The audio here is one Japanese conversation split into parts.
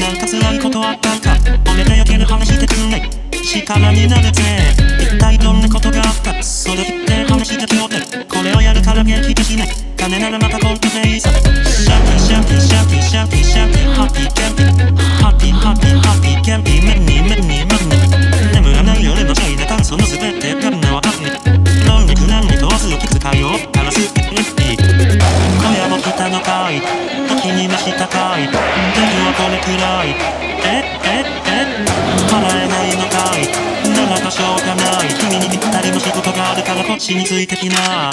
なんか辛いことあったんか。俺でよける話してくんない力になるぜ一体どんなことがあった。それって話してちょうだいこれをやるから元気でしない。金ならまたコントでいいさ。シャンピーシャンピーシャンピーシャンピーシャンピーハッピーキャンピーハッピーハッピーハッピーキャンピーメンニーメンニーメンニー。眠らない夜のチャイナ炭素の全てがんなわかんね論理苦難に問わずを聞く会をガラスネッピー。今夜も来たのかい。時にましたかい。時はこれくらい。えええ。払えないのかい。ならばしょうがない。君にぴったりの仕事があるからこっちについてきな。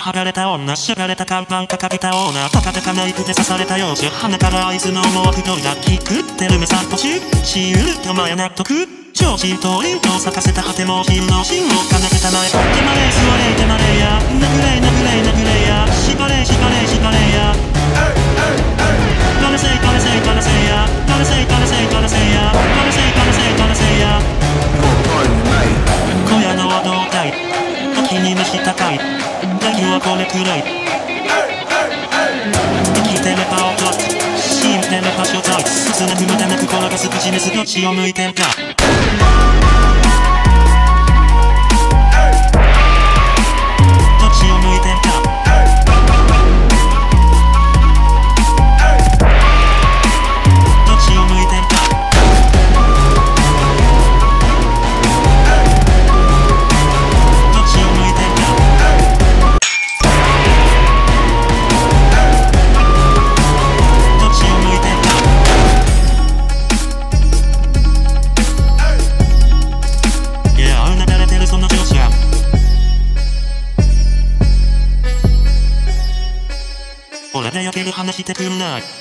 かれた魚か剥がれた女しがれた看板掲げたオーナー高でかナイフで刺された幼女鼻から合図の思惑通りだ聞くってる目散歩ししうるとまや納得。超人とインと咲かせた果ても品の芯を奏でた。前に飯高い。だけはこれくらい。生きてればオート死んでれば所在つなぐ無駄なく転がすビジネスどっちを向いてんか。俺で焼ける話してくんない。